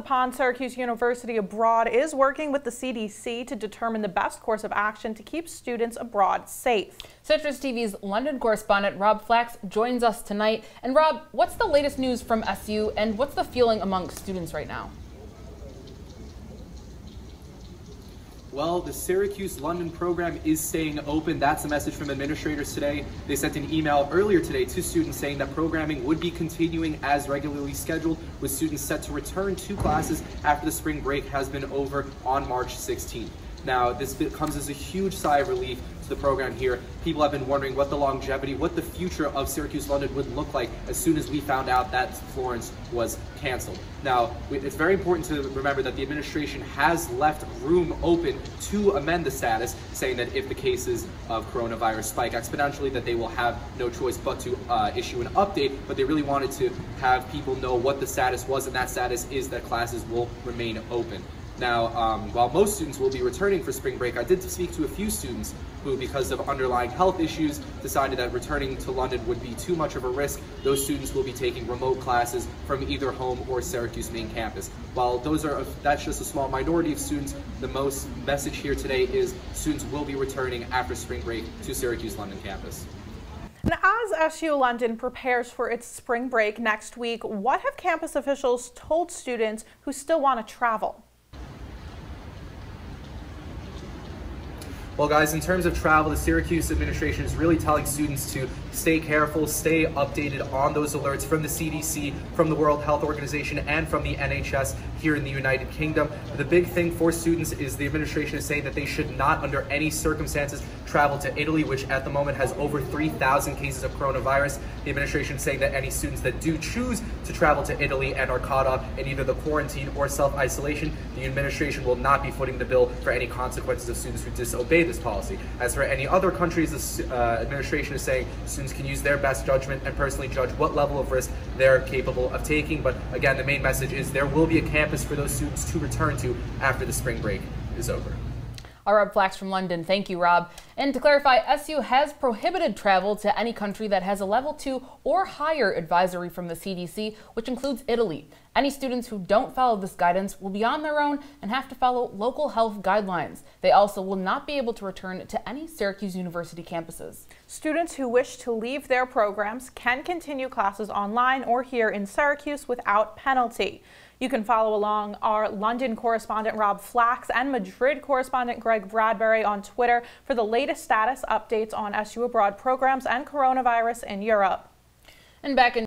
the pond, Syracuse University Abroad is working with the CDC to determine the best course of action to keep students abroad safe. Citrus TV's London correspondent Rob Flaks joins us tonight. And Rob, what's the latest news from SU and what's the feeling among students right now? Well, the Syracuse London program is staying open. That's a message from administrators today. They sent an email earlier today to students saying that programming would be continuing as regularly scheduled, with students set to return to classes after the spring break has been over on March 16th. Now, this comes as a huge sigh of relief to the program here. People have been wondering what the longevity, what the future of Syracuse London would look like as soon as we found out that Florence was canceled. Now, it's very important to remember that the administration has left room open to amend the status, saying that if the cases of coronavirus spike exponentially, that they will have no choice but to uh, issue an update. But they really wanted to have people know what the status was, and that status is that classes will remain open. Now, um, while most students will be returning for spring break, I did speak to a few students who, because of underlying health issues, decided that returning to London would be too much of a risk. Those students will be taking remote classes from either home or Syracuse main campus. While those are that's just a small minority of students, the most message here today is students will be returning after spring break to Syracuse London campus. And as SU London prepares for its spring break next week, what have campus officials told students who still want to travel? Well, guys, in terms of travel, the Syracuse administration is really telling students to stay careful, stay updated on those alerts from the CDC, from the World Health Organization, and from the NHS here in the United Kingdom. The big thing for students is the administration is saying that they should not, under any circumstances, travel to Italy, which at the moment has over 3,000 cases of coronavirus. The administration saying that any students that do choose to travel to Italy and are caught up in either the quarantine or self-isolation, the administration will not be footing the bill for any consequences of students who disobey this policy. As for any other countries, the uh, administration is saying students can use their best judgment and personally judge what level of risk they're capable of taking. But again, the main message is there will be a campus for those students to return to after the spring break is over. Our Rob Flaks from London. Thank you, Rob. And to clarify, SU has prohibited travel to any country that has a level 2 or higher advisory from the CDC, which includes Italy. Any students who don't follow this guidance will be on their own and have to follow local health guidelines. They also will not be able to return to any Syracuse University campuses. Students who wish to leave their programs can continue classes online or here in Syracuse without penalty. You can follow along our London correspondent Rob Flaks and Madrid correspondent Greg Bradbury on Twitter for the latest status updates on SU Abroad programs and coronavirus in Europe. And back in